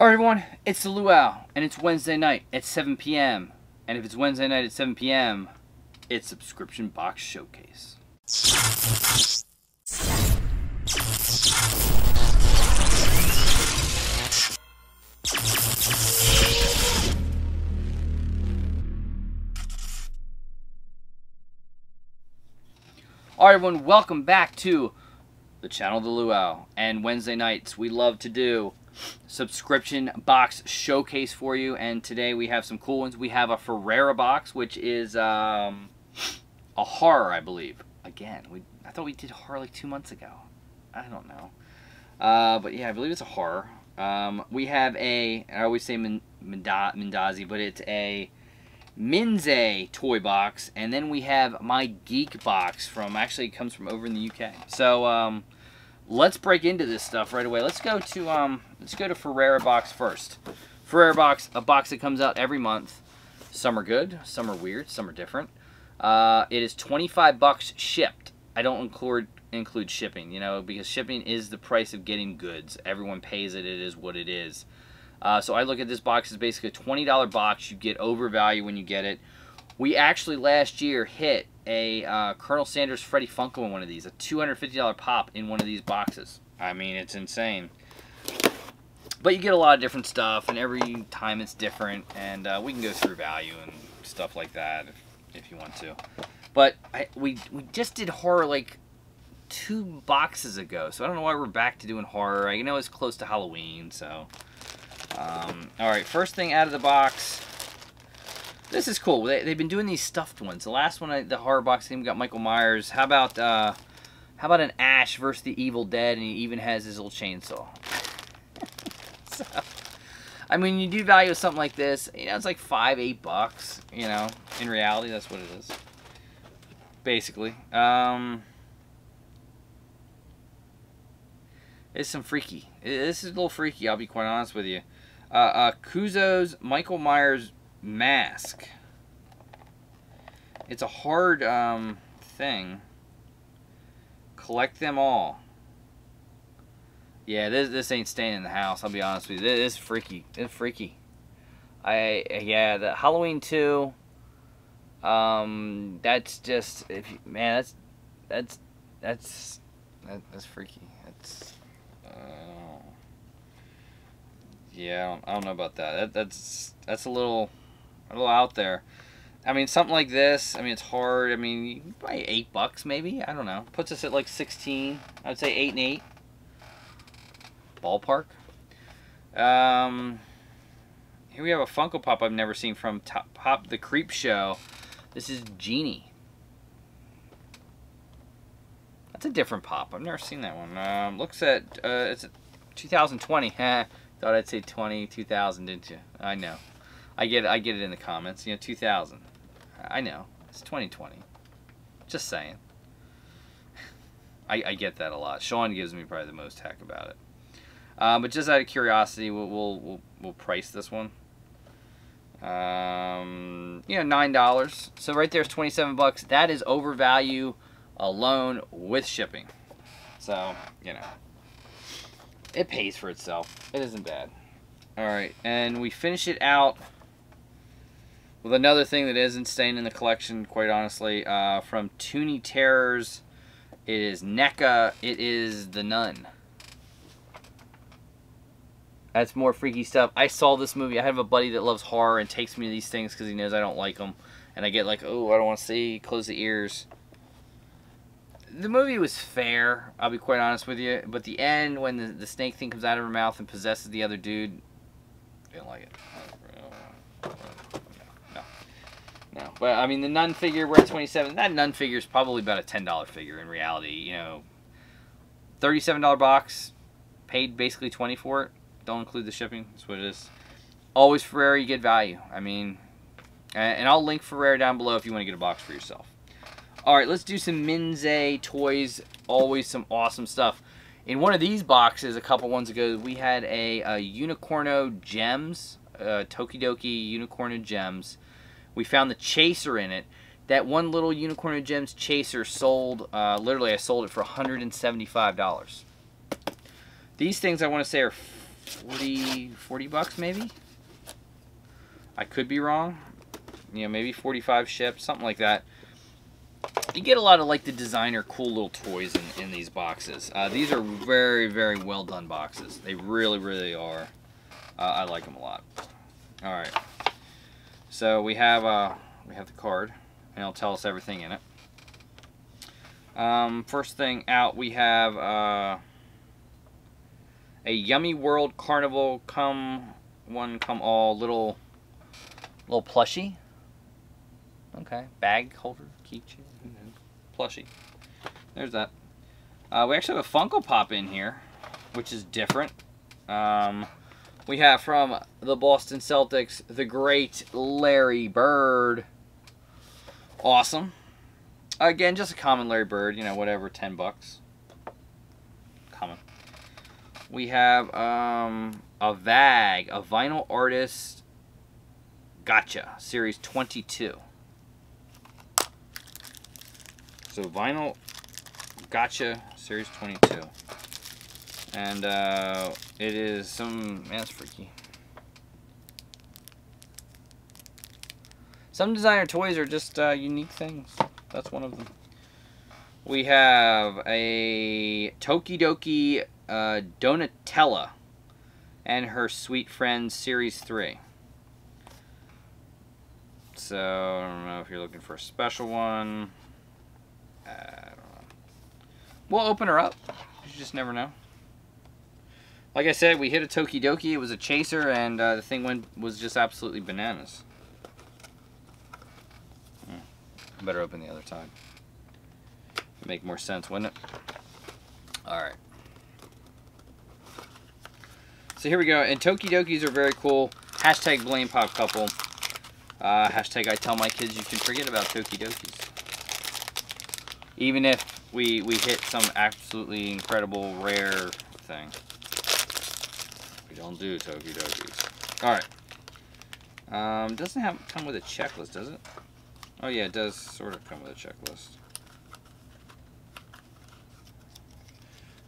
Alright everyone, it's the Luau, and it's Wednesday night at 7 p.m. And if it's Wednesday night at 7 p.m., it's Subscription Box Showcase. Alright everyone, welcome back to the channel the Luau. And Wednesday nights, we love to do subscription box showcase for you. And today we have some cool ones. We have a Ferrara box, which is um, a horror, I believe. Again, we I thought we did horror like two months ago. I don't know. Uh, but yeah, I believe it's a horror. Um, we have a, I always say Mendazi, but it's a Mindzai toy box, and then we have my Geek box from, actually it comes from over in the UK. So, um, let's break into this stuff right away. Let's go to, um, let's go to Ferrara box first. Ferrara box, a box that comes out every month. Some are good, some are weird, some are different. Uh, it is 25 bucks shipped. I don't include include shipping, you know, because shipping is the price of getting goods. Everyone pays it. It is what it is. Uh, so I look at this box as basically a $20 box. You get overvalue when you get it. We actually last year hit a uh, Colonel Sanders Freddy Funko in one of these, a $250 pop in one of these boxes. I mean, it's insane. But you get a lot of different stuff, and every time it's different, and uh, we can go through value and stuff like that if, if you want to. But I, we, we just did horror like two boxes ago, so I don't know why we're back to doing horror. I know it's close to Halloween, so... Um, Alright, first thing out of the box. This is cool. They, have been doing these stuffed ones. The last one, I, the horror box team got Michael Myers. How about uh, how about an Ash versus the Evil Dead, and he even has his little chainsaw. So, I mean, you do value something like this. You know, it's like five, eight bucks. You know, in reality, that's what it is. Basically. Um, it's some freaky. This is a little freaky, I'll be quite honest with you. Uh, uh, Kuzo's Michael Myers mask. It's a hard um, thing. Collect them all. Yeah, this this ain't staying in the house. I'll be honest with you. This is freaky. It's freaky. I yeah, the Halloween two. Um, that's just if you, man, that's that's that's that, that's freaky. That's yeah, I don't know about that. that. That's that's a little a little out there. I mean, something like this. I mean, it's hard. I mean, probably eight bucks maybe. I don't know. Puts us at like sixteen. I'd say eight and eight. Ballpark. Um, here we have a Funko Pop I've never seen from Top Pop the Creep Show. This is Genie. That's a different pop. I've never seen that one. Um, looks at uh, it's 2020. Thought I'd say 20, 2000, didn't you? I know. I get I get it in the comments. You know, 2000. I know. It's 2020. Just saying. I, I get that a lot. Sean gives me probably the most heck about it. Um, but just out of curiosity, we'll, we'll, we'll, we'll price this one. Um, you know, nine dollars. So right there's 27 bucks. That is overvalue alone with shipping. So you know it pays for itself. It isn't bad. Alright, and we finish it out with another thing that isn't staying in the collection, quite honestly, uh, from Toony Terrors. It is NECA. It is The Nun. That's more freaky stuff. I saw this movie. I have a buddy that loves horror and takes me to these things because he knows I don't like them. And I get like, oh, I don't want to see. Close the ears the movie was fair. I'll be quite honest with you, but the end when the, the snake thing comes out of her mouth and possesses the other dude, didn't like it. No, no. But I mean, the nun figure we're at twenty seven. That nun figure is probably about a ten dollar figure in reality. You know, thirty seven dollar box, paid basically twenty for it. Don't include the shipping. That's what it is. Always Ferrara, you get value. I mean, and I'll link Ferrara down below if you want to get a box for yourself. Alright, let's do some Mindzai toys. Always some awesome stuff. In one of these boxes a couple ones ago, we had a, a Unicorno Gems, uh, Tokidoki Unicorno Gems. We found the Chaser in it. That one little Unicorno Gems Chaser sold, uh, literally I sold it for $175. These things I want to say are 40, 40 bucks maybe. I could be wrong. You know, maybe 45 shipped, something like that. You get a lot of like the designer cool little toys in, in these boxes. Uh, these are very, very well done boxes. They really, really are. Uh, I like them a lot. All right. So we have uh, we have the card, and it'll tell us everything in it. Um, first thing out, we have uh, a Yummy World Carnival come one come all little little plushie. Okay, bag holder, keychain, plushie. There's that. Uh, we actually have a Funko Pop in here, which is different. Um, we have from the Boston Celtics, the great Larry Bird. Awesome. Again, just a common Larry Bird, you know, whatever, 10 bucks. We have um, a VAG, a Vinyl Artist Gacha, Series 22. So Vinyl Gacha, Series 22. And uh, it is some, man, it's freaky. Some designer toys are just uh, unique things. That's one of them. We have a Tokidoki uh, Donutella and her sweet friend Series 3. So, I don't know if you're looking for a special one. I don't know. We'll open her up. You just never know. Like I said, we hit a Tokidoki. It was a chaser, and uh, the thing went was just absolutely bananas. Hmm. Better open the other side. Make more sense, wouldn't it? All right. So here we go. And Tokidokis are very cool. Hashtag blame pop couple. Uh, hashtag I tell my kids you can forget about Tokidokis. Even if we, we hit some absolutely incredible rare thing. We don't do Tokidokis. Alright. Um, doesn't have come with a checklist, does it? Oh yeah, it does sort of come with a checklist.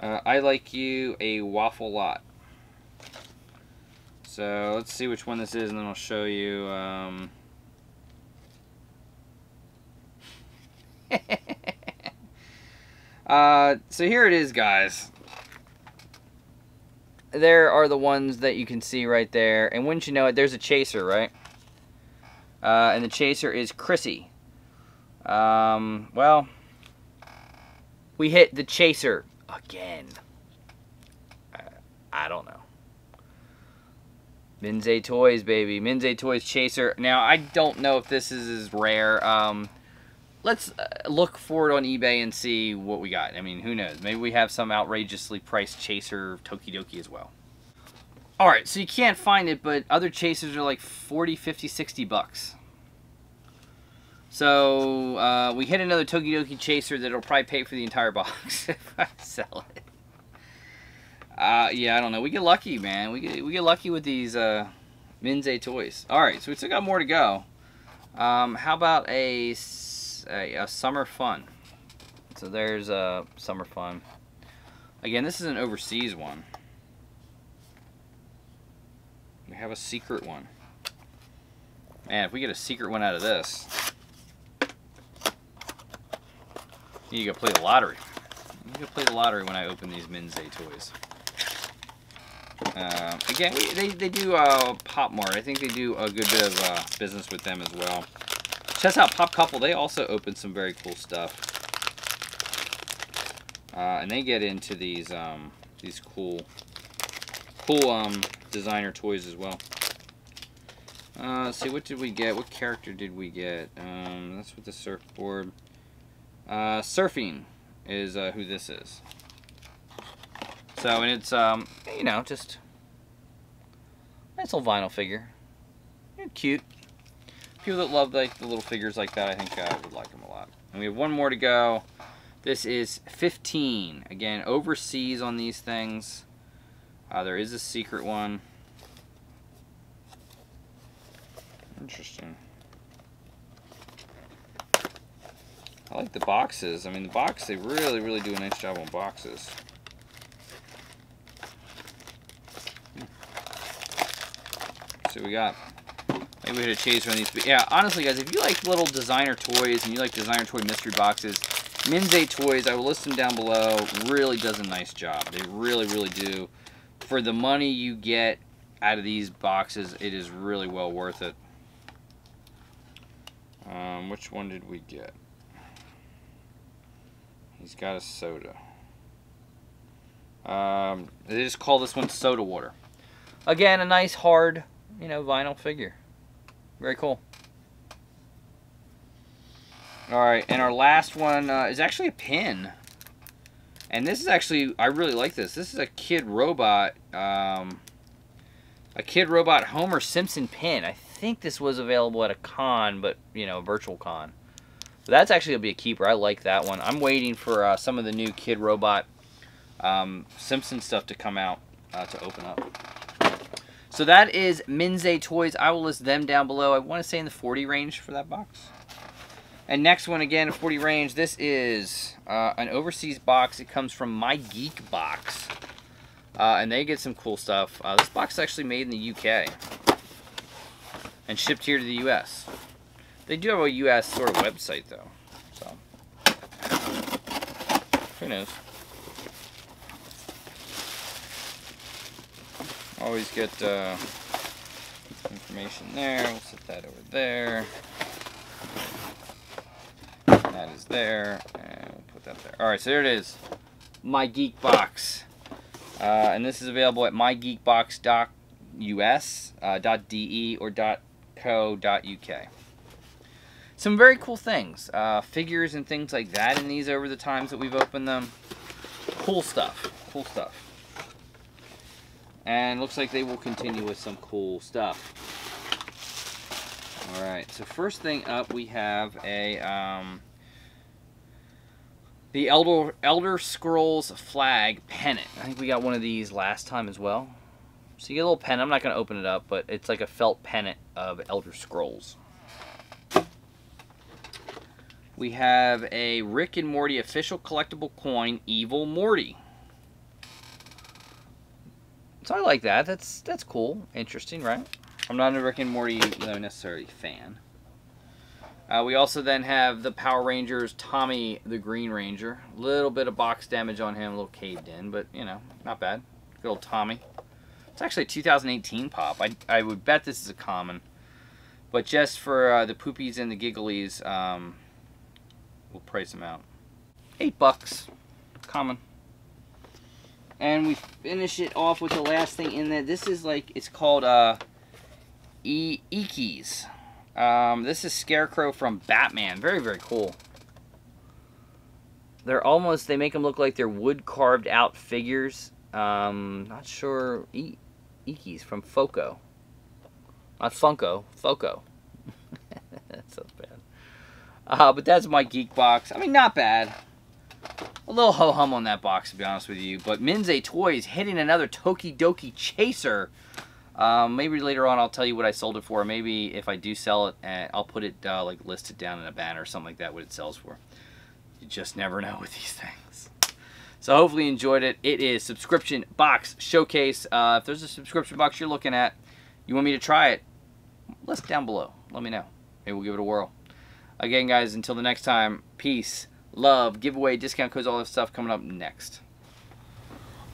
Uh, I like you a waffle lot. So let's see which one this is, and then I'll show you. Um... uh, so here it is, guys. There are the ones that you can see right there, and wouldn't you know it, there's a chaser, right? Uh, and the chaser is Chrissy. Um, well, we hit the chaser again. Uh, I don't know. Mindzai Toys, baby. Mindzai Toys Chaser. Now, I don't know if this is as rare. Um, let's uh, look for it on eBay and see what we got. I mean, who knows? Maybe we have some outrageously priced Chaser Tokidoki as well. Alright, so you can't find it, but other Chasers are like 40, 50, 60 bucks. So, uh, we hit another Tokidoki Chaser that'll probably pay for the entire box if I sell it. Uh, yeah, I don't know. We get lucky, man. We get we get lucky with these uh, Mindzai toys. All right, so we still got more to go. Um, how about a, a, a summer fun? So there's a summer fun. Again, this is an overseas one. We have a secret one. Man, if we get a secret one out of this, you gotta play the lottery. You gotta play the lottery when I open these Mindzai toys. Uh, again, they, they do uh, Pop Mart. I think they do a good bit of uh, business with them as well. Check out Pop Couple. They also open some very cool stuff. Uh, and they get into these um, these cool cool um, designer toys as well. Uh, let's see, what did we get? What character did we get? Um, that's with the surfboard. Uh, surfing is uh, who this is. So, and it's, um, you know, just nice little vinyl figure. cute. People that love like the little figures like that, I think uh, would like them a lot. And we have one more to go. This is 15. Again, overseas on these things. Uh, there is a secret one. Interesting. I like the boxes. I mean, the box, they really, really do a nice job on boxes. See what we got. Maybe we hit a chase of these. But yeah, honestly, guys, if you like little designer toys and you like designer toy mystery boxes, Mindzai Toys, I will list them down below, really does a nice job. They really, really do. For the money you get out of these boxes, it is really well worth it. Um, which one did we get? He's got a soda. Um, they just call this one soda water. Again, a nice hard, you know, vinyl figure. Very cool. Alright, and our last one uh, is actually a pin. And this is actually, I really like this. This is a Kidrobot, um, a Kidrobot Homer Simpson pin. I think this was available at a con, but, you know, a virtual con. So that's actually going to be a keeper. I like that one. I'm waiting for uh, some of the new Kidrobot um, Simpson stuff to come out uh, to open up. So that is Mindzai Toys. I will list them down below. I want to say in the 40 range for that box. And next one, again, 40 range. This is uh, an overseas box. It comes from My Geek Box. Uh, and they get some cool stuff. Uh, this box is actually made in the UK. And shipped here to the US. They do have a US sort of website, though. So, who knows? Always get uh, information there. We'll set that over there. That is there. And we'll put that there. Alright, so there it is. My Geek Box. Uh, and this is available at mygeekbox.us, uh, .de, or .co.uk. Some very cool things. Uh, figures and things like that in these over the times that we've opened them. Cool stuff. Cool stuff. And looks like they will continue with some cool stuff. Alright, so first thing up we have a um, the Elder Elder Scrolls flag pennant. I think we got one of these last time as well. So you get a little pen. I'm not going to open it up, but it's like a felt pennant of Elder Scrolls. We have a Rick and Morty official collectible coin, Evil Morty. So I like that. That's that's cool. Interesting, right? I'm not a Rick and Morty you necessarily fan. Uh, we also then have the Power Rangers Tommy the Green Ranger. A little bit of box damage on him, a little caved in, but you know, not bad. Good old Tommy. It's actually a 2018 pop. I, I would bet this is a common. But just for uh, the poopies and the gigglies, um, we'll price them out. Eight bucks. Common. And we finish it off with the last thing in there. This is like, it's called uh, e Eekeez. Um, this is Scarecrow from Batman. Very, very cool. They're almost, they make them look like they're wood carved out figures. Um, not sure. E Eekeez from Foco. Not Funko, Foco. that sounds bad. Uh, but that's my geek box. I mean, not bad. A little ho-hum on that box, to be honest with you. But Mindzai Toys hitting another Tokidoki Chaser. Um, maybe later on I'll tell you what I sold it for. Maybe if I do sell it, uh, I'll put it uh, like listed down in a banner or something like that, what it sells for. You just never know with these things. So hopefully you enjoyed it. It is Subscription Box Showcase. Uh, if there's a subscription box you're looking at, you want me to try it, list down below. Let me know. Maybe we'll give it a whirl. Again, guys, until the next time, peace love, giveaway, discount codes, all that stuff coming up next.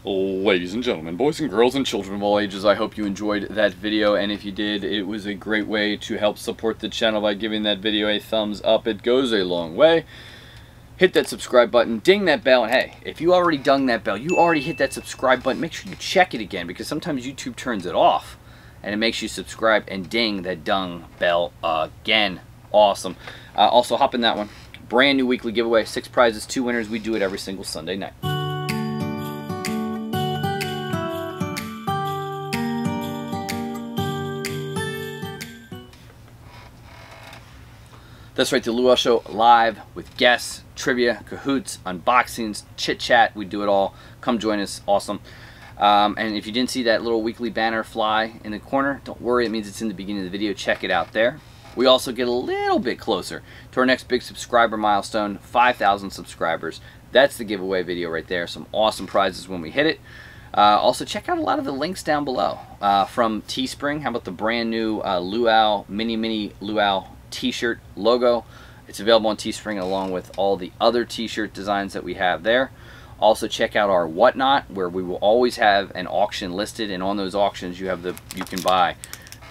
Ladies and gentlemen, boys and girls and children of all ages, I hope you enjoyed that video, and if you did, it was a great way to help support the channel by giving that video a thumbs up. It goes a long way. Hit that subscribe button, ding that bell, and hey, if you already dung that bell, you already hit that subscribe button, make sure you check it again, because sometimes YouTube turns it off, and it makes you subscribe and ding that dung bell again. Awesome. Uh, also, hop in that one. Brand new weekly giveaway, six prizes, two winners. We do it every single Sunday night. That's right, the Luau Show live with guests, trivia, Kahoots, unboxings, chit chat. We do it all. Come join us. Awesome. Um, and if you didn't see that little weekly banner fly in the corner, don't worry. It means it's in the beginning of the video. Check it out there we also get a little bit closer to our next big subscriber milestone, 5,000 subscribers. That's the giveaway video right there. Some awesome prizes when we hit it. Uh, also, check out a lot of the links down below uh, from Teespring. How about the brand new uh, Luau Mini Mini Luau T-shirt logo? It's available on Teespring along with all the other T-shirt designs that we have there. Also, check out our Whatnot, where we will always have an auction listed, and on those auctions, you have the you can buy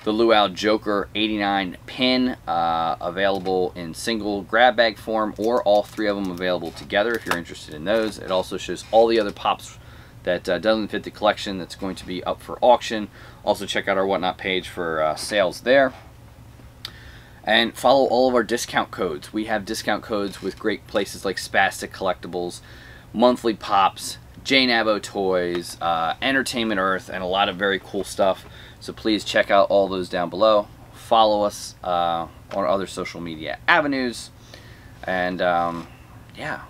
the Luau Joker 89 pin uh, available in single grab bag form or all three of them available together if you're interested in those. It also shows all the other pops that uh, doesn't fit the collection that's going to be up for auction. Also check out our Whatnot page for uh, sales there. And follow all of our discount codes. We have discount codes with great places like Spastic Collectibles, Monthly Pops, Jnavo Toys, uh, Entertainment Earth, and a lot of very cool stuff. So please check out all those down below. Follow us uh, on other social media avenues. And um, yeah.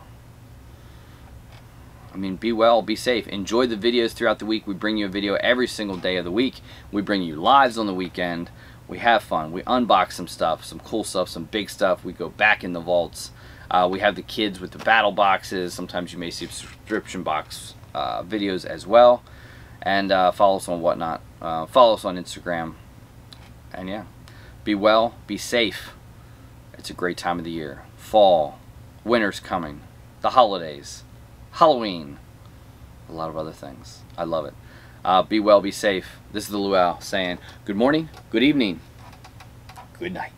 I mean, be well, be safe. Enjoy the videos throughout the week. We bring you a video every single day of the week. We bring you lives on the weekend. We have fun. We unbox some stuff, some cool stuff, some big stuff. We go back in the vaults. Uh, we have the kids with the battle boxes. Sometimes you may see subscription box uh, videos as well. And uh, follow us on Whatnot. Uh, follow us on Instagram. And yeah, be well, be safe. It's a great time of the year. Fall, winter's coming, the holidays, Halloween, a lot of other things. I love it. Uh, be well, be safe. This is the Luau saying good morning, good evening, good night.